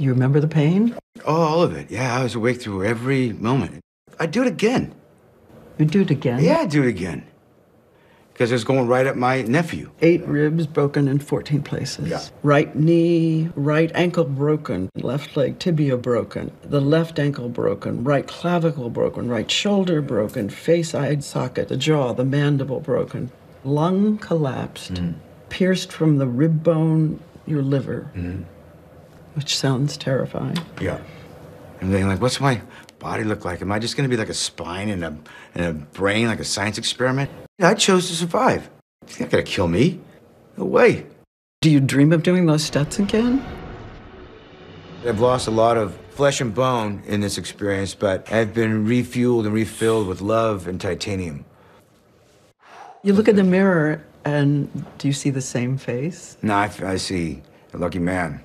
Do you remember the pain? Oh, all of it. Yeah, I was awake through every moment. I'd do it again. You'd do it again? Yeah, I'd do it again. Because it was going right at my nephew. Eight ribs broken in 14 places. Yeah. Right knee, right ankle broken, left leg tibia broken, the left ankle broken, right clavicle broken, right shoulder broken, face eye socket, the jaw, the mandible broken, lung collapsed, mm-hmm. pierced from the rib bone, your liver, mm-hmm. Which sounds terrifying. Yeah. And then, like, what's my body look like? Am I just going to be like a spine and a, and a brain, like a science experiment? I chose to survive. It's not going to kill me. No way. Do you dream of doing those stunts again? I've lost a lot of flesh and bone in this experience, but I've been refueled and refilled with love and titanium. You look in the mirror and do you see the same face? No, I, I see a lucky man.